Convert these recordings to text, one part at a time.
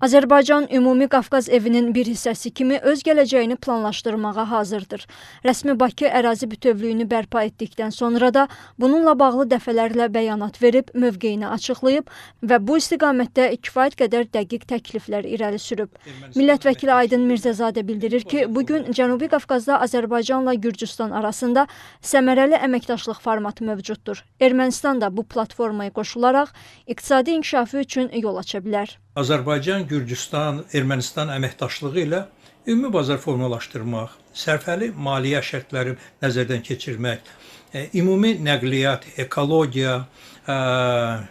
Azərbaycan Ümumi Qafqaz evinin bir hissəsi kimi öz gələcəyini planlaşdırmağa hazırdır. Rəsmi Bakı ərazi bütövlüyünü bərpa etdikdən sonra da bununla bağlı dəfələrlə bəyanat verib, mövqeyini açıqlayıb və bu istiqamətdə kifayət qədər dəqiq təkliflər irəli sürüb. Millət vəkili Aydın Mirzəzadə bildirir ki, bu gün Cənubi Qafqazda Azərbaycanla Gürcüstan arasında səmərəli əməkdaşlıq formatı mövcuddur. Ermənistan da bu platformaya qoşularaq iqtisadi inkişafı üçün yol aça bilər. Azərbaycan, Gürcüstan, Ermənistan əməkdaşlığı ilə ümumi bazar formalaşdırmaq, sərfəli maliyyə şərtləri nəzərdən keçirmək, e, ümumi nəqliyyat, ekologiya e,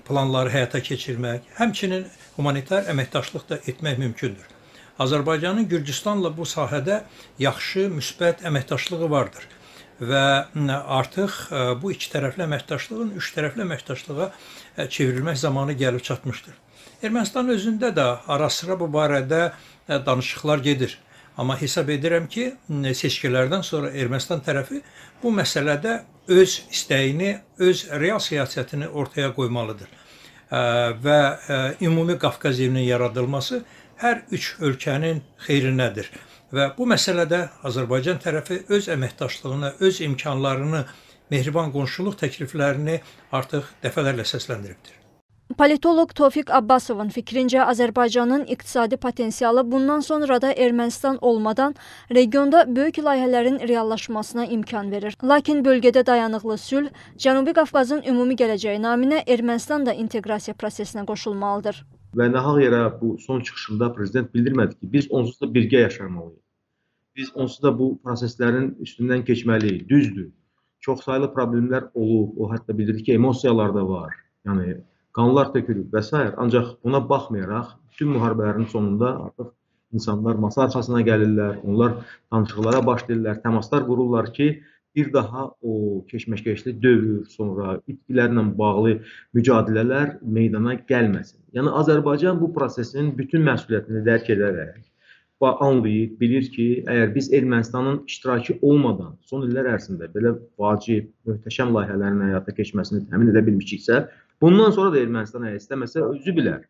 planları həyata keçirmək, həmçinin humanitar əməkdaşlıq da etmək mümkündür. Azərbaycanın Gürcüstanla bu sahədə yaxşı, müsbət əməkdaşlığı vardır və artıq bu iki tərəfli əməkdaşlığın üç tərəfli əməkdaşlığa çevrilmək zamanı gəlib çatmışdır. Ermənistan özündə də ara-sıra bu barədə danışıqlar gedir. Amma hesab edirəm ki, seçkilərdən sonra Ermənistan tərəfi bu məsələdə öz istəyini, öz real siyasətini ortaya qoymalıdır. Və ümumi Qafqaz evinin yaradılması hər üç ölkənin xeyrinədir. Və bu məsələdə Azərbaycan tərəfi öz əməkdaşlığını, öz imkanlarını, mehriban qonşuluq təkliflərini artıq dəfələrlə səsləndiribdir. Politoloq Tofiq Abbasovun fikrincə Azərbaycanın iqtisadi potensialı bundan sonra da Ermənistan olmadan regionda böyük layihələrin reallaşmasına imkan verir. Lakin bölgədə dayanıqlı sülh Cənubi Qafqazın ümumi gələcəyi naminə Ermənistan da inteqrasiya prosesinə qoşulmalıdır. Və nahaq yerə bu son çıxışında prezident bildirmədi ki, biz onsuz da birgə yaşamalıyıq. Biz onsuz da bu proseslərin üstündən keçməliyik. Düzdür. Çoxsaylı problemlər olub, o hətta bildirdi ki, emosiyalar da var. Yəni qanlar tökülüb və s. Ancaq buna baxmayaraq bütün müharibələrin sonunda artıq insanlar masa arxasına gəlirlər, onlar danışıqlara başlayırlar, təmaslar qururlar ki, bir daha o keşməkeşli dövr, sonra itkilərlə bağlı mücadilələr meydana gəlməsin. Yəni Azərbaycan bu prosesin bütün məsuliyyətini dərk edərək anlayır, bilir ki, əgər biz Ermənistanın iştirakı olmadan son illər ərzində belə vacib, möhtəşəm layihələrin həyata keçməsini təmin edə bilmişiksə, Bundan sonra da Ermənistan əgər istəməsə özü bilər.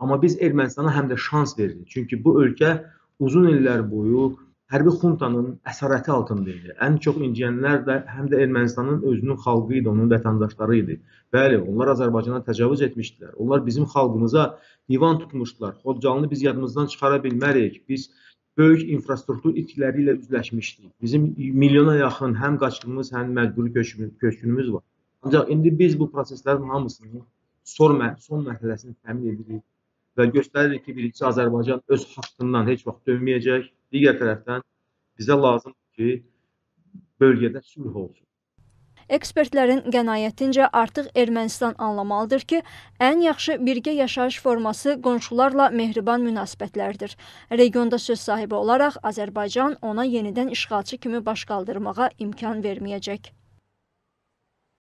Amma biz Ermənistana həm də şans veririk. Çünki bu ölkə uzun illər boyu hərbi xuntanın əsarəti altında idi. Ən çox inciyənlər də həm də Ermənistanın özünün xalqı idi, onun vətəndaşları idi. Bəli, onlar Azərbaycana təcavüz etmişdilər. Onlar bizim xalqımıza divan tutmuşdular. Xocalını biz yadımızdan çıxara bilmərik. Biz böyük infrastruktur itkiləri ilə üzləşmişdik. Bizim milyona yaxın həm qaçqınımız, həm məcburi köçkünümüz var. Ancaq indi biz bu proseslərin hamısını son, son mərhələsini təmin edirik və göstəririk ki, birincisi Azərbaycan öz haqqından heç vaxt dönməyəcək. Digər tərəfdən bizə lazımdır ki, bölgədə sülh olsun. Ekspertlərin qənaətincə artıq Ermənistan anlamalıdır ki, ən yaxşı birgə yaşayış forması qonşularla mehriban münasibətlərdir. Regionda söz sahibi olaraq Azərbaycan ona yenidən işğalçı kimi baş qaldırmağa imkan verməyəcək.